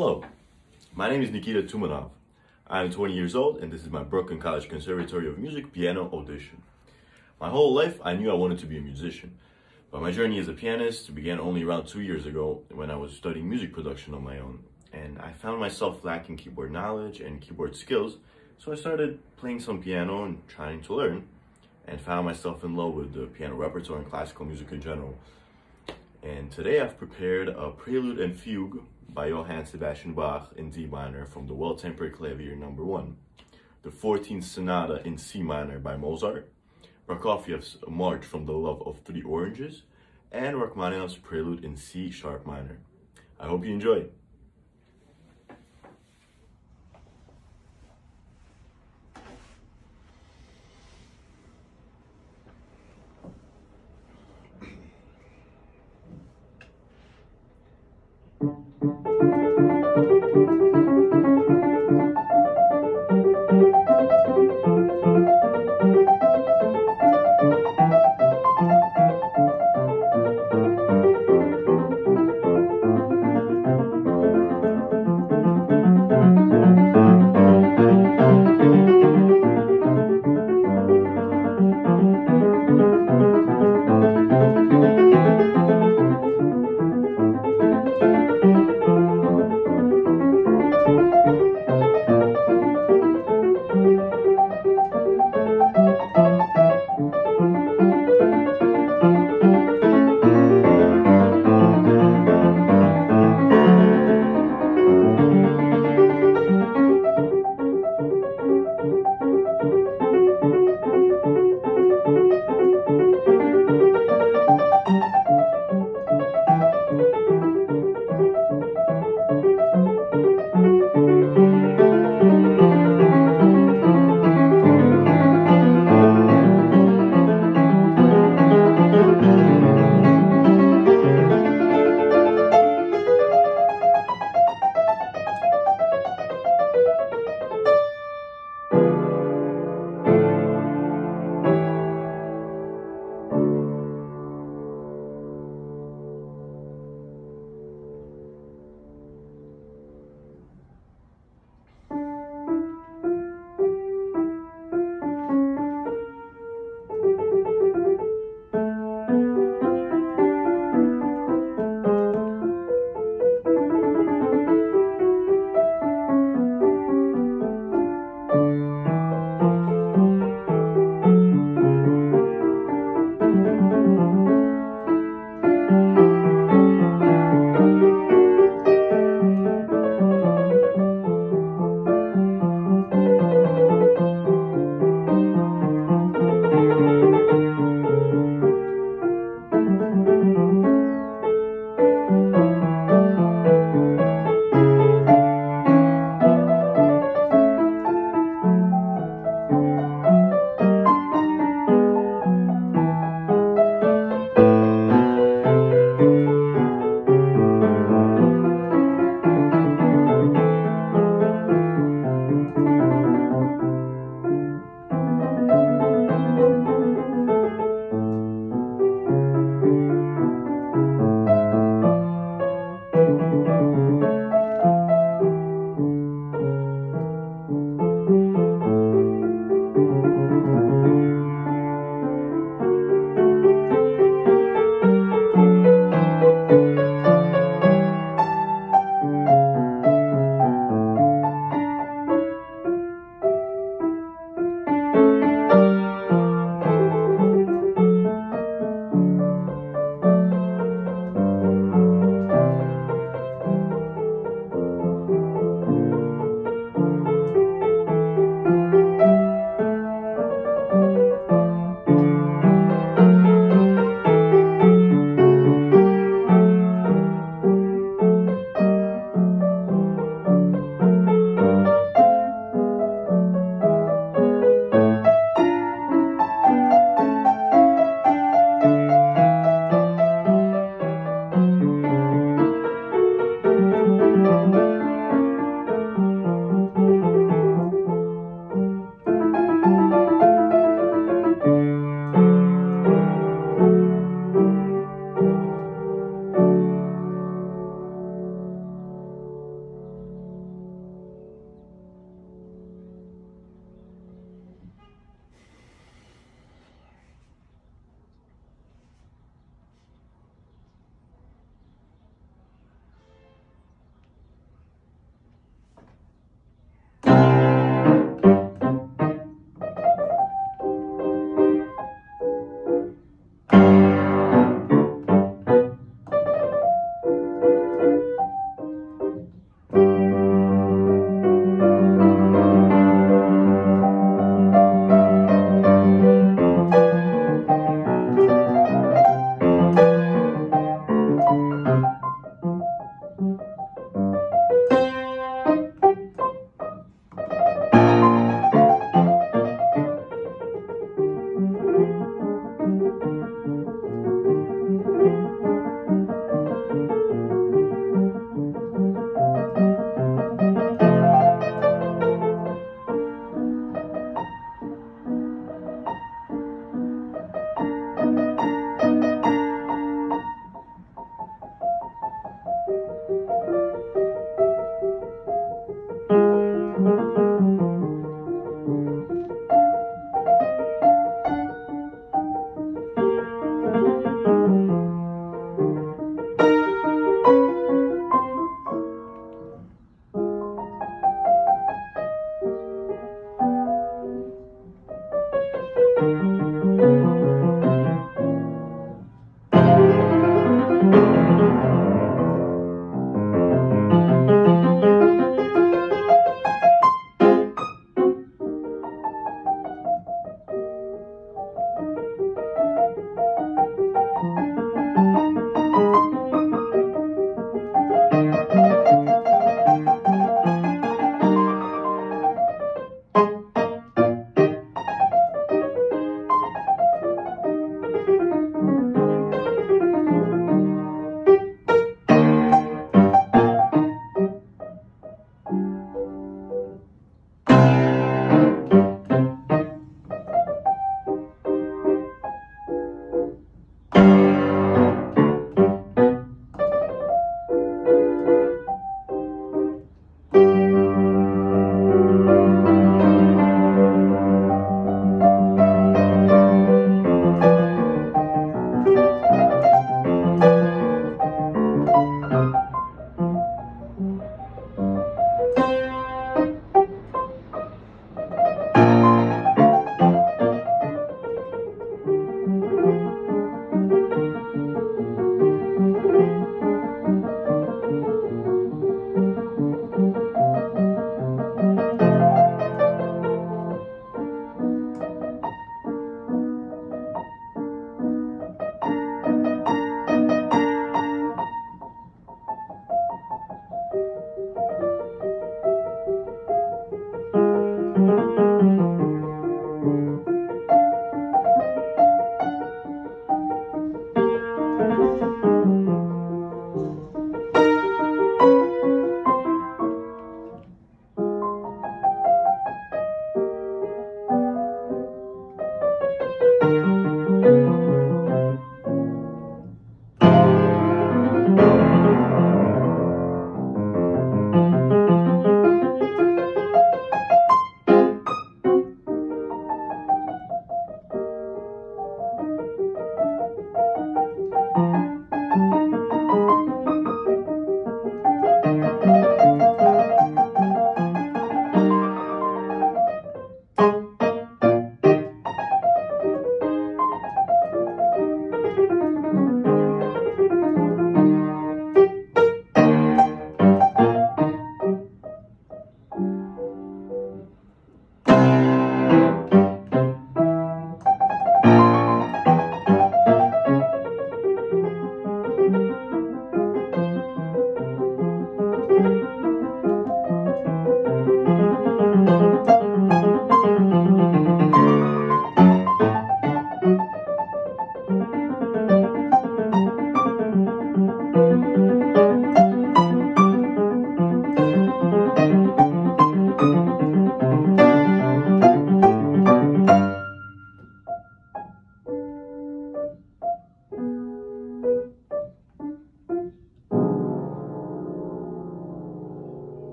Hello, my name is Nikita Tumanov. I am 20 years old and this is my Brooklyn College Conservatory of Music piano audition. My whole life I knew I wanted to be a musician, but my journey as a pianist began only around two years ago when I was studying music production on my own. And I found myself lacking keyboard knowledge and keyboard skills, so I started playing some piano and trying to learn, and found myself in love with the piano repertoire and classical music in general. And today I've prepared a Prelude and Fugue by Johann Sebastian Bach in D minor from the Well-Tempered Clavier number 1, the 14th Sonata in C minor by Mozart, Prokofiev's March from the Love of Three Oranges, and Rachmaninoff's Prelude in C sharp minor. I hope you enjoy.